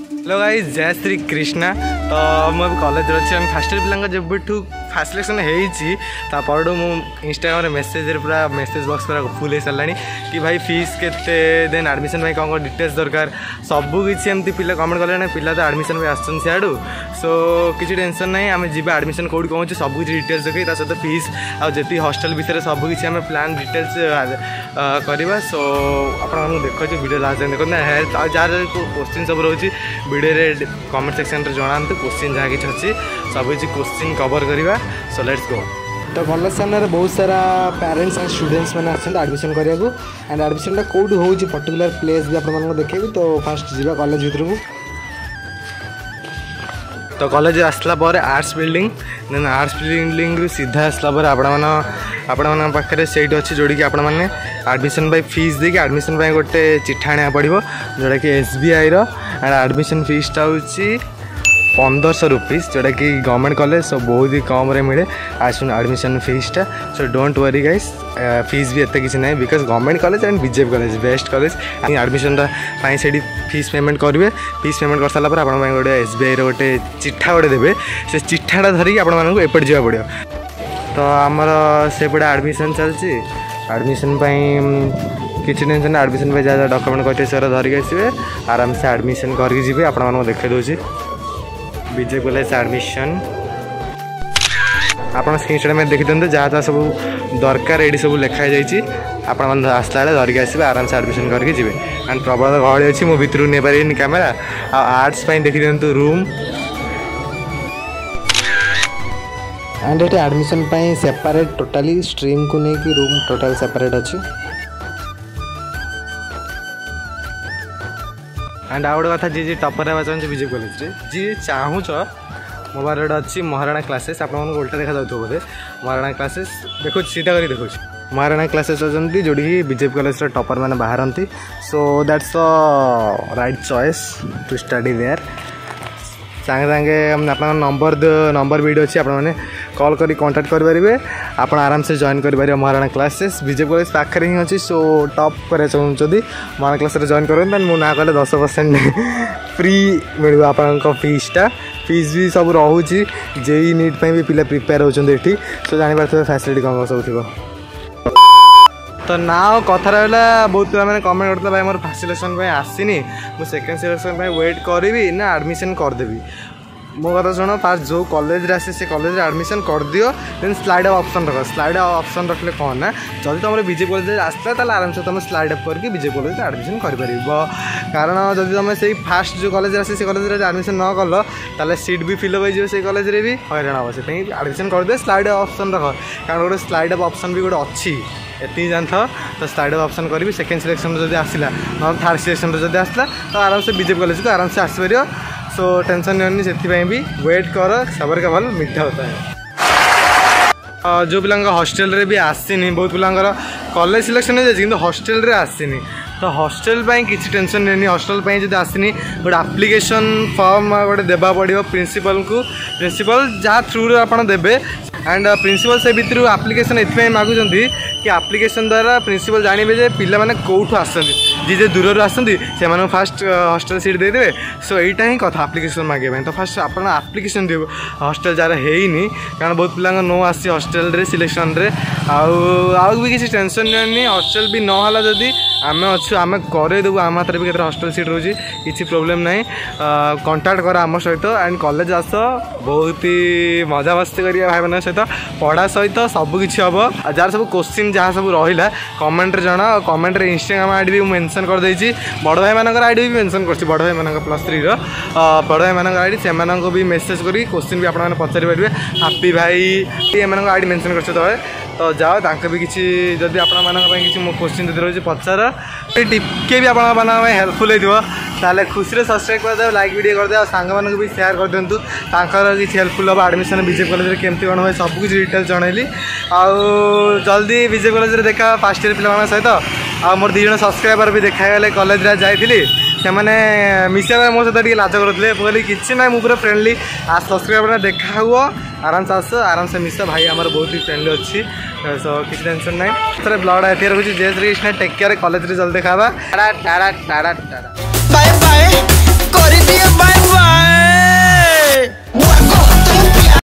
hello guys जय श्री कृष्णा तो मुझे कलेज अच्छे फास्ट इयर पिला जबठू ফার্স্ট সিলেকশন ହେଇଛି ତାପରଠୁ ମୁଁ ଇନଷ୍ଟାଗ୍ରାମରେ ମେସେଜରେ ପୁରା ମେସେଜ ବକ୍ସ ପୁରା ଫୁଲ୍ ହେଇସାରିଲାଣି କି ଭାଇ ଫିସ୍ କେତେ ଦେନ୍ ଆଡ଼ମିସନ୍ ପାଇଁ କ'ଣ କ'ଣ ଡିଟେଲ୍ସ ଦରକାର ସବୁ କିଛି ଏମିତି ପିଲା କମେଣ୍ଟ କଲେଣି ପିଲା ତ ଆଡ଼ମିସନ୍ ପାଇଁ ଆସୁଛନ୍ତି ସିଆଡ଼ୁ ସୋ କିଛି ଟେନସନ୍ ନାହିଁ ଆମେ ଯିବା ଆଡ଼ମିସନ୍ କେଉଁଠି କହୁଛୁ ସବୁ କିଛି ଡିଟେଲ୍ସ ଦେଖି ତା ସହିତ ଫିସ୍ ଆଉ ଯେତିକି ହଷ୍ଟେଲ ବିଷୟରେ ସବୁ କିଛି ଆମେ ପ୍ଲାନ୍ ଡିଟେଲ୍ସ କରିବା ସୋ ଆପଣମାନଙ୍କୁ ଦେଖୁଛୁ ଭିଡ଼ିଓ ଲାଷ୍ଟ ଯାଏଁ ଦେଖନ୍ତୁ ଆଉ ଯାହାର କୋଶ୍ଚିନ୍ ସବୁ ରହୁଛି ଭିଡ଼ିଓରେ କମେଣ୍ଟ ସେକ୍ସନରେ ଜଣାନ୍ତୁ କୋଶ୍ଚିନ୍ ଯାହା କିଛି ଅଛି ସବୁ କିଛି କୋଶ୍ଚିନ୍ କଭର୍ କରିବା ସୋ ଲେଟ୍ସ ଗୋ ତ ଭଲ ସାମ୍ନାରେ ବହୁତ ସାରା ପ୍ୟାରେଣ୍ଟସ୍ ଆଣ୍ଡ ଷ୍ଟୁଡେଣ୍ଟସ୍ ମାନେ ଆସିଛନ୍ତି ଆଡ଼ମିସନ୍ କରିବାକୁ ଆଣ୍ଡ ଆଡ଼ମିସନ୍ଟା କେଉଁଠି ହେଉଛି ପର୍ଟିକୁଲାର ପ୍ଲେସ୍ ବି ଆପଣମାନଙ୍କୁ ଦେଖେଇବି ତ ଫାଷ୍ଟ ଯିବା କଲେଜ ଭିତରକୁ ତ କଲେଜ ଆସିଲା ପରେ ଆର୍ଟ୍ସ ବିଲ୍ଡିଂ ଦେନ୍ ଆର୍ଟ୍ସ ବିଲ୍ଡିଂରୁ ସିଧା ଆସିଲା ପରେ ଆପଣମାନ ଆପଣମାନଙ୍କ ପାଖରେ ସେଇଠି ଅଛି ଯେଉଁଠିକି ଆପଣମାନେ ଆଡ଼ମିସନ୍ ପାଇଁ ଫିସ୍ ଦେଇକି ଆଡ଼ମିସନ୍ ପାଇଁ ଗୋଟେ ଚିଠା ଆଣିବାକୁ ପଡ଼ିବ ଯେଉଁଟାକି ଏସ୍ ବି ଆଇର ଆଡ଼ମିସନ୍ ଫିସ୍ଟା ହେଉଛି पंदर पंदरश रुपीज जोटा कि गवर्नमेंट कलेज सो बहुत ही कम मिले आसन admission फिजटा so don't worry guys fees भी एत किसी ना because government college and BJP college best college admission से फिज पेमेंट करेंगे फिज पेमेंट कर सारा आप गोटे एस रोटे चिठा गोटे देते से चिठाटा धरिकी आपट जावा पड़ो तो आमर सेपटे आडमिशन चलती आडमिशन किसी टेनसन आडमिशन जहाँ जहाँ डकुमेंट करते धरिक आसवे आराम से आडमिशन करके देखे दूसरी विजय कलेज आडमिशन आप स्क्रीनशट में देखी दिखते जहाँ जहाँ सब दरकार ये सब लिखाई जाइए आपण आसला बेले धरिक आसपे आराम से आडमिशन करके जी एंड प्रबल गहली अच्छी मो भर नहीं पारे कैमेरा आर्ट्स देखी दिखते रूम एंड ये आडमिशन सेपरेट टोटाली स्ट्रीम को लेकिन रूम टोटाल सेपरेट अच्छी ଆଣ୍ଡ ଆଉ ଗୋଟେ କଥା ଯିଏ ଯିଏ ଟପର୍ ହେବା ଚାହୁଁଛି ବିଜେ କଲେଜରେ ଯିଏ ଚାହୁଁଛ ମୋ ପାଖରେ ଗୋଟେ ଅଛି ମହାରାଣା କ୍ଲାସେସ୍ ଆପଣମାନଙ୍କୁ ଓଲଟା ଦେଖାଯାଉଥିବ ବୋଧେ ମହାରାଣା କ୍ଲାସେସ୍ ଦେଖୁଛି ସିଧା କରି ଦେଖୁଛି ମହାରାଣା କ୍ଲାସେସ୍ ଅଛନ୍ତି ଯେଉଁଠିକି ବିଜେପି କଲେଜର ଟପର୍ମାନେ ବାହାରନ୍ତି so that's a right choice to study there ସାଙ୍ଗେ ସାଙ୍ଗେ ଆପଣଙ୍କ ନମ୍ବର ନମ୍ବର ଭିଡ଼ିଓ ଅଛି ଆପଣମାନେ କଲ୍ କରି କଣ୍ଟାକ୍ଟ କରିପାରିବେ ଆପଣ ଆରାମସେ ଜଏନ୍ କରିପାରିବେ ମହାରାଣା କ୍ଲାସେସ୍ ବିଜେପି କଲେଜ ପାଖରେ ହିଁ ଅଛି ସୋ ଟପ୍ କରିବାକୁ ଚାହୁଁଛନ୍ତି ମହାରାଣା କ୍ଲାସରେ ଜଏନ୍ କରନ୍ତୁ ତାହେଲେ ମୋ ନାଁ କଲେ ଦଶ ପରସେଣ୍ଟ ଫ୍ରି ମିଳିବ ଆପଣଙ୍କ ଫିସ୍ଟା ଫିସ୍ ବି ସବୁ ରହୁଛି ଜେଇ ନିଟ୍ ପାଇଁ ବି ପିଲା ପ୍ରିପେୟାର ହେଉଛନ୍ତି ଏଠି ସୋ ଜାଣିପାରୁଥିବେ ଫ୍ୟାସିଲିଟି କ'ଣ କ'ଣ ସବୁ ଥିବ ତ ନା ଆଉ କଥା ରହିଲା ବହୁତ ପିଲାମାନେ କମେଣ୍ଟ କରିଥିଲେ ଭାଇ ମୋର ଫାର୍ଷ୍ଟ ସିଲେକ୍ସନ୍ ପାଇଁ ଆସିନି ମୁଁ ସେକେଣ୍ଡ ସିଲେକ୍ସନ୍ ପାଇଁ ୱେଟ୍ କରିବି ନା ଆଡ଼ମିସନ୍ କରିଦେବି ମୋ କଥା ଶୁଣ ଫାର୍ଷ୍ଟ ଯେଉଁ କଲେଜରେ ଆସେ ସେ କଲେଜରେ ଆଡ଼ମିସନ୍ କରିଦିଅ ଦେନ୍ ସ୍ଲାଇଡ୍ ଅଫ୍ ଅପସନ୍ ରଖ ସ୍ଲାଇଡ୍ ଅଫ୍ ଅପସନ୍ ରଖିଲେ କ'ଣ ନା ଯଦି ତୁମର ବିଜେପି କଲେଜରେ ଆସିଲା ତାହେଲେ ଆରାମସେ ତୁମେ ସ୍ଲାଇଡ୍ ଅଫ୍ କରିକି ବିଜେପି କଲେଜରେ ଆଡ଼ମିସନ୍ କରିପାରିବ କାରଣ ଯଦି ତୁମେ ସେଇ ଫାର୍ଷ୍ଟ ଯେଉଁ କଲେଜରେ ଆସେ ସେ କଲେଜରେ ଆଡ଼ମିସନ୍ ନ କଲ ତାହେଲେ ସିଟ୍ ବି ଫିଲ୍ଅପ୍ ହେଇଯିବ ସେଇ କଲେଜରେ ବି ହଇରାଣ ହେବ ସେଥିପାଇଁ ଆଡ଼ମିସନ୍ କରିଦିଅ ସ୍ଲାଇଡ୍ ଅପସନ୍ ରଖ କାରଣ ଗୋଟେ ସ୍ଲାଇଡ୍ ଅଫ୍ ଅପସନ୍ ବି ଗୋଟେ ଅଛି ଏତିକି ଜାଣିଥାଅ ତ ସାଇଡ଼୍ ଅପସନ୍ କରିବି ସେକେଣ୍ଡ ସିଲେକ୍ସନ୍ରୁ ଯଦି ଆସିଲା ନହେଲେ ଥାର୍ଡ଼ ସିଲେକ୍ସନ୍ରୁ ଯଦି ଆସିଲା ତ ଆରାମସେ ବିଜେପି କଲେଜକୁ ଆରାମସେ ଆସିପାରିବ ସୋ ଟେନସନ୍ ନିଅନି ସେଥିପାଇଁ ବି ୱେଟ୍ କର ସବର କା ଭଲ ମିଠା ହୋତା है ଯେଉଁ ପିଲାଙ୍କ ହଷ୍ଟେଲରେ ବି ଆସିନି ବହୁତ ପିଲାଙ୍କର କଲେଜ ସିଲେକ୍ସନ୍ ହେଇଯାଇଛି କିନ୍ତୁ ହଷ୍ଟେଲରେ ଆସିନି ତ ହଷ୍ଟେଲ ପାଇଁ କିଛି ଟେନସନ୍ ନେଇନି ହଷ୍ଟେଲ ପାଇଁ ଯଦି ଆସିନି ଗୋଟେ ଆପ୍ଲିକେସନ୍ ଫର୍ମ ଗୋଟେ ଦେବାକୁ ପଡ଼ିବ ପ୍ରିନ୍ସିପାଲଙ୍କୁ ପ୍ରିନ୍ସିପାଲ ଯାହା ଥ୍ରୁରୁ ଆପଣ ଦେବେ ଆଣ୍ଡ ପ୍ରିନ୍ସିପାଲ ସେ ଭିତରୁ ଆପ୍ଲିକେସନ୍ ଏଥିପାଇଁ ମାଗୁଛନ୍ତି କି ଆପ୍ଲିକେସନ୍ ଦ୍ୱାରା ପ୍ରିନ୍ସିପାଲ ଜାଣିବେ ଯେ ପିଲାମାନେ କେଉଁଠୁ ଆସନ୍ତି ଯିଏ ଯିଏ ଦୂରରୁ ଆସନ୍ତି ସେମାନଙ୍କୁ ଫାଷ୍ଟ ହଷ୍ଟେଲ ସିଟ୍ ଦେଇଦେବେ ସୋ ଏଇଟା ହିଁ କଥା ଆପ୍ଲିକେସନ୍ ମାଗିବା ପାଇଁ ତ ଫାଷ୍ଟ ଆପଣ ଆପ୍ଲିକେସନ୍ ଦେବେ ହଷ୍ଟେଲ ଯାହାର ହେଇନି କାରଣ ବହୁତ ପିଲାଙ୍କ ନୋ ଆସିଛି ହଷ୍ଟେଲରେ ସିଲେକ୍ସନ୍ରେ ଆଉ ଆଉ ବି କିଛି ଟେନସନ୍ ନିଅନି ହଷ୍ଟେଲ ବି ନହେଲା ଯଦି ଆମେ ଅଛୁ ଆମେ କରେଇଦେବୁ ଆମ ହାତରେ ବି କେତେଟା ହଷ୍ଟେଲ ସିଟ୍ ରହୁଛି କିଛି ପ୍ରୋବ୍ଲେମ୍ ନାହିଁ କଣ୍ଟାକ୍ଟ କର ଆମ ସହିତ ଆଣ୍ଡ କଲେଜ ଆସ ବହୁତ ହି ମଜାମସ୍ତି କରିବା ଭାଇମାନଙ୍କ ସହିତ ପଢ଼ା ସହିତ ସବୁ କିଛି ହେବ ଆଉ ଯାହାର ସବୁ କୋଶ୍ଚିନ୍ ଯାହା ସବୁ ରହିଲା କମେଣ୍ଟରେ ଜଣାଅ ଆଉ କମେଣ୍ଟରେ ଇନଷ୍ଟାଗ୍ରାମ ଆଇଡ଼ି ବି ମୁଁ मेनसन करदे बड़ भाई मान आईडी भी मेनसन कर बड़ भाई मान प्लस थ्री रड़ भाई मान डी से भी मेसेज कर क्वेश्चन भी आप पचारि पारे हापी भाई एम आईडी मेनसन कर तले तो जाओ तांक भी किसी जदि आपंपाई किसी मो क्वेश्चन जदि रही पचार टिके भी आपंपाई हेल्पफुल होईल खुशी सब्सक्राइब करदे लाइक भिड करदे और सांग भी सेयार करदिंतु तांकर किसी हेल्पफुल हम आडमिशन विजे कलेज केमती कौन हुए सबकि डिटेल्स जनइली आउ जल्दी बीजेपी कलेज देखा फास्ट इयर पिला सहित आर दुईजना सब्सक्राइबर भी देखागले कलेज जाइली ସେମାନେ ମିଶିବା ପାଇଁ ମୋ ସହିତ ଟିକେ ଲାଜ କରୁଥିଲେ ମୁଁ କହିଲି କିଛି ନାହିଁ ମୁଁ ପୁରା ଫ୍ରେଣ୍ଡଲି ଆ ସବସ୍କ୍ରାଇବର ଦେଖା ହୁଅ ଆରାମସେ ଆସ ଆରାମସେ ମିଶ ଭାଇ ଆମର ବହୁତ ହି ଫ୍ରେଣ୍ଡଲି ଅଛି ସୋ କିଛି ଟେନସନ୍ ନାହିଁ ଥରେ ବ୍ଲଡ୍ ଏଠି ରଖୁଛି ଜୟ ଶ୍ରୀ କୃଷ୍ଣ ଟେକ୍ କେୟାର କଲେଜରେ ଜଲ୍ଦି ଦେଖା ହେବା ଟାଡ଼ା ଟାଡ଼ା ଟାଡ଼ା ଟାଡ଼ା ବାଏ ବାଏ କରିଦିଏ ବାଏ ବାଏ